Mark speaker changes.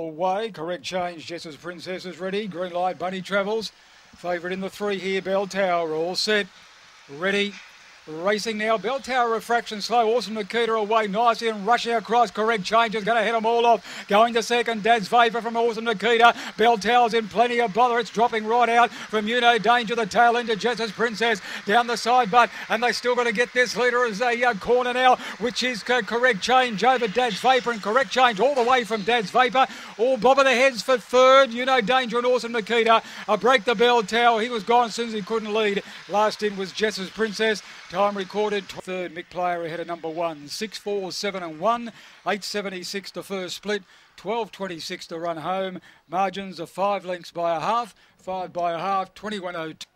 Speaker 1: away. Correct change. Jess's Princess is ready. Green light. Bunny travels. Favourite in the three here. Bell Tower all set. Ready. Racing now, Bell Tower refraction slow. Awesome Nikita away nicely and rushing across. Correct change is going to hit them all off. Going to second, Dad's Vapor from Awesome Nikita. Bell Tower's in plenty of bother. It's dropping right out from You Know Danger. The tail end into Jess's Princess down the side, but and they still got to get this leader as a uh, corner now, which is uh, correct change over Dad's Vapor and correct change all the way from Dad's Vapor. All bob of the heads for third. You Know Danger and Awesome Nikita. A break the Bell Tower. He was gone as soon as he couldn't lead. Last in was Jess's Princess. Time recorded third. Mick Player ahead of number one. Six, four, seven, and one. Eight seventy six to first split. Twelve twenty six to run home. Margins of five lengths by a half. Five by a half. Twenty one oh two.